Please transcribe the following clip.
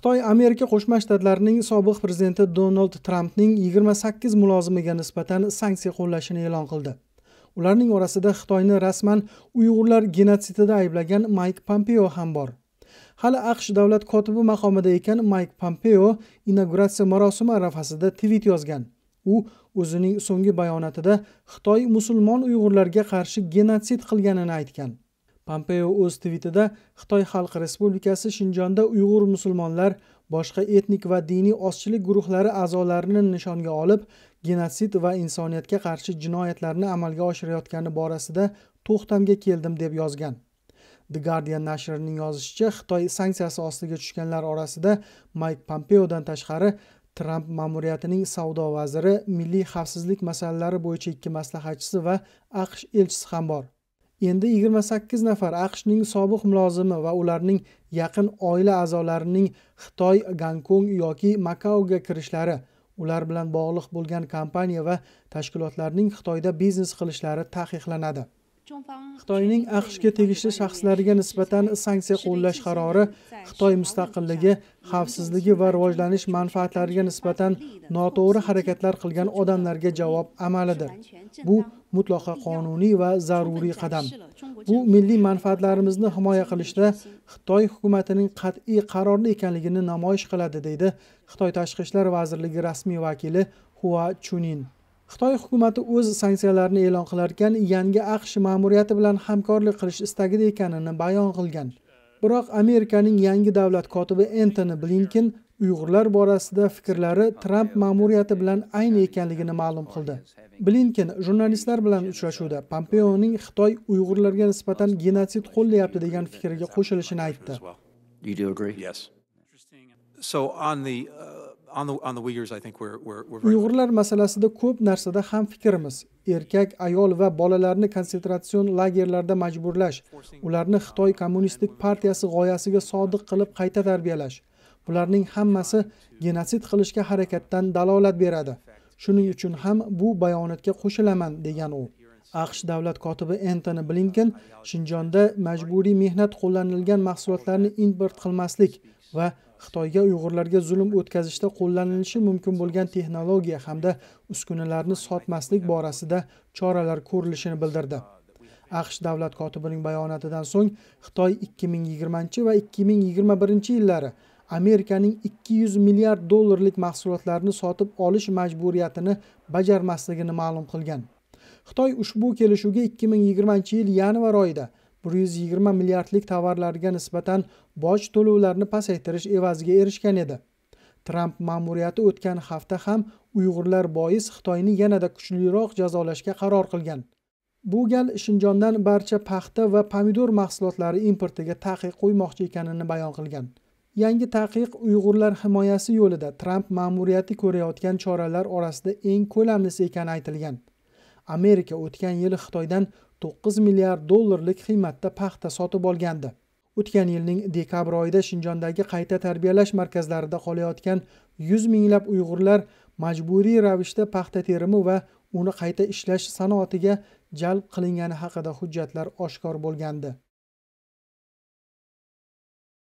xitoy amerika qo'shma shtatlarining sobiq prezidenti donald trampning yigirma sakkiz mulozimiga nisbatan sanksiya qo'llashini e'lon qildi. Ularning orasida xitoyni rasman uyg'urlar genotsidida ayblagan mayk pompeo ham bor. Hali aqsh davlat kotibi maqomida ekan mayk pompeo inauguratsiya marosimi arafasida tvit yozgan. U o'zining so'nggi bayonotida xitoy musulmon uyg'urlarga qarshi genotsid qilganini aytgan. Pompeo o'z tvitida xitoy xalq respublikasi shinjonda uyg'ur musulmonlar boshqa etnik va diniy ozchilik guruhlari a'zolarini nishonga olib genotsid va insoniyatga qarshi jinoyatlarni amalga oshirayotgani borasida to'xtamga keldim deb yozgan. The guardian nashrining yozishicha xitoy sanksiyasi ostiga tushganlar orasida mayk pompeodan tashqari tramp ma'muriyatining savdo vaziri milliy xavfsizlik masalalari bo'yicha ikki maslahatchisi va aqsh elchisi ham bor. Endi 28 nafar aqshning sobiq mulozimi va ularning yaqin oila a'zolarining xitoy gonkong yoki makaoga kirishlari ular bilan bog'liq bo'lgan kompaniya va tashkilotlarning xitoyda biznes qilishlari taqiqlanadi. Xitoyning aqshga tegishli shaxslariga nisbatan sanksiya qo'llash qarori xitoy mustaqilligi xavfsizligi va rivojlanish manfaatlariga nisbatan noto'g'ri harakatlar qilgan odamlarga javob amalidir. Bu mutlaqo qonuniy va zaruriy qadam. Bu milliy manfaatlarimizni himoya qilishda xitoy hukumatining qat'iy qarorli ekanligini namoyish qiladi deydi xitoy tashqi ishlar vazirligi rasmiy vakili hua chunin. Xitoy hukumati o'z sanksiyalarini e'lon qilarkan yangi aqsh ma'muriyati bilan hamkorlik qilish istagida ekanini bayon qilgan. Biroq amerikaning yangi davlat kotibi entoni blinken uyg'urlar borasida fikrlari tramp ma'muriyati bilan ayni ekanligini ma'lum qildi. Blinken jurnalistlar bilan uchrashuvda pompeoning xitoy uyg'urlarga nisbatan genotsid qo'llayapti degan fikriga qo'shilishini aytdi Uyg'urlar masalasida ko'p narsada ham fikrimiz. Erkak ayol va bolalarni konsentrasion lagerlarda majburlash ularni xitoy kommunistik partiyasi g'oyasiga sodiq qilib qayta tarbiyalash. Bularning hammasi genotsid qilishga harakatdan dalolat beradi. Shuning uchun ham bu bayonotga qo'shilaman degan u. Aqsh davlat kotibi entoni blinken shinjonda majburiy mehnat qo'llanilgan mahsulotlarni import qilmaslik va xitoyga uyg'urlarga zulm o'tkazishda qo'llanilishi mumkin bo'lgan texnologiya hamda uskunalarni sotmaslik borasida choralar ko'rilishini bildirdi. Aqsh davlat kotibining bayonotidan so'ng xitoy 2020 va 2021 yillari amerikaning 200 milliard dollarlik mahsulotlarni sotib olish majburiyatini bajarmasligini ma'lum qilgan. Xitoy ushbu kelishuvga 2020 yil yanvar oyida bir yuz yigirma milliardlik tovarlarga nisbatan boj to'lovlarini pasaytirish evaziga erishgan edi. Tramp ma'muriyati o'tgan hafta ham uyg'urlar bois xitoyni yanada kuchliroq jazolashga qaror qilgan. Bu gal shinjondan barcha paxta va pomidor mahsulotlari importiga taqiq qo'ymoqchi ekanini bayon qilgan. Yangi taqiq uyg'urlar himoyasi yo'lida tramp ma'muriyati ko'rayotgan choralar orasida eng ko'lamlisi ekani aytilgan. Amerika o'tgan yili xitoydan to'qqiz milliard dollarlik qiymatda paxta sotib olgandi. O'tgan yilning dekabr oyida shinjondagi qayta tarbiyalash markazlarida qolayotgan yuz minglab uyg'urlar majburiy ravishda paxta terimi va uni qayta ishlash sanoatiga jalb qilingani haqida hujjatlar oshkor bo'lgandi.